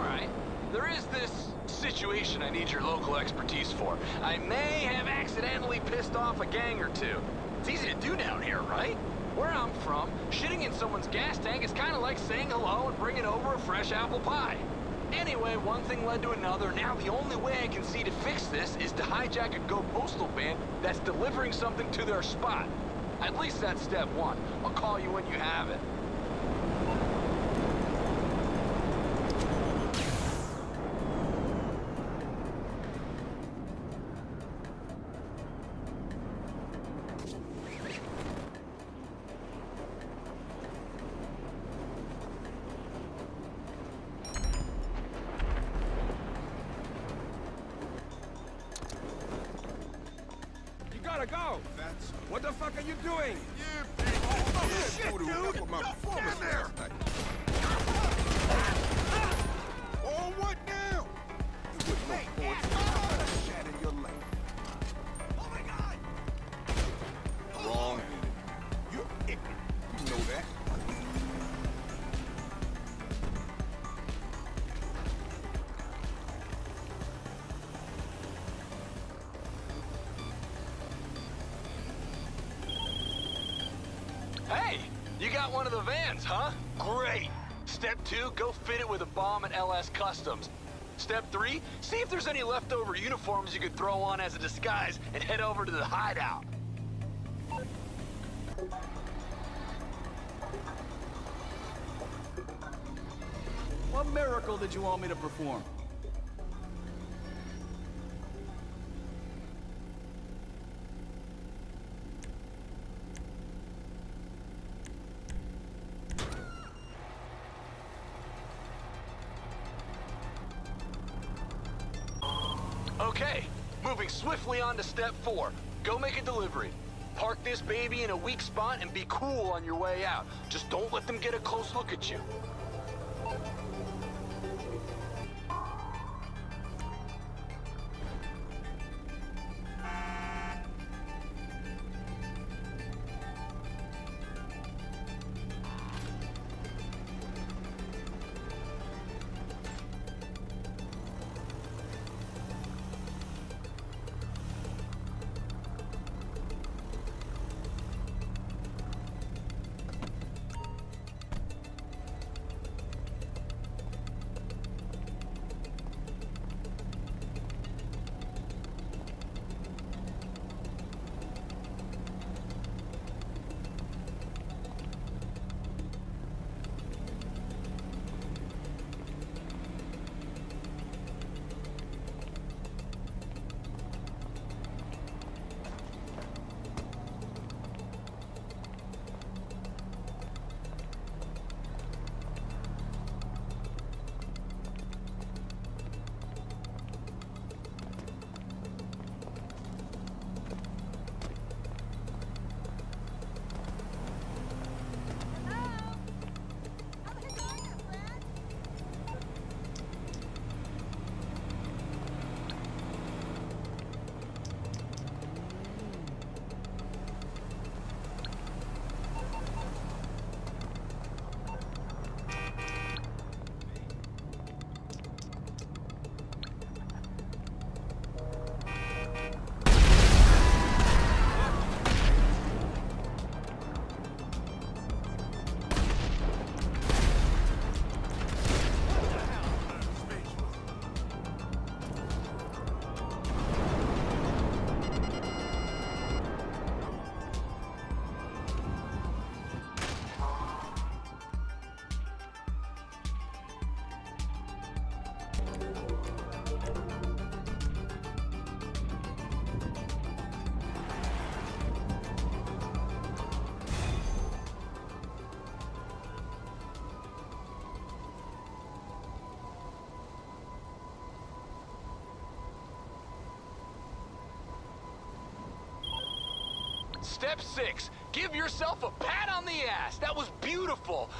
All right. There is this situation I need your local expertise for. I may have accidentally pissed off a gang or two. It's easy to do down here, right? Where I'm from, shitting in someone's gas tank is kind of like saying hello and bringing over a fresh apple pie. Anyway, one thing led to another. Now the only way I can see to fix this is to hijack a Go Postal van that's delivering something to their spot. At least that's step one. I'll call you when you have it. Gotta go! That's What the fuck are you doing? yeah, oh, oh, oh, shit, oh, dude. Help with my performance there. Oh, what now? You with no points. Shatter your life. Oh my God! Wrong. You're ignorant. You know that. You got one of the vans, huh? Great. Step two, go fit it with a bomb at LS Customs. Step three, see if there's any leftover uniforms you could throw on as a disguise and head over to the hideout. What miracle did you want me to perform? Okay, moving swiftly on to step four. Go make a delivery. Park this baby in a weak spot and be cool on your way out. Just don't let them get a close look at you. Step six, give yourself a pat on the ass. That was beautiful.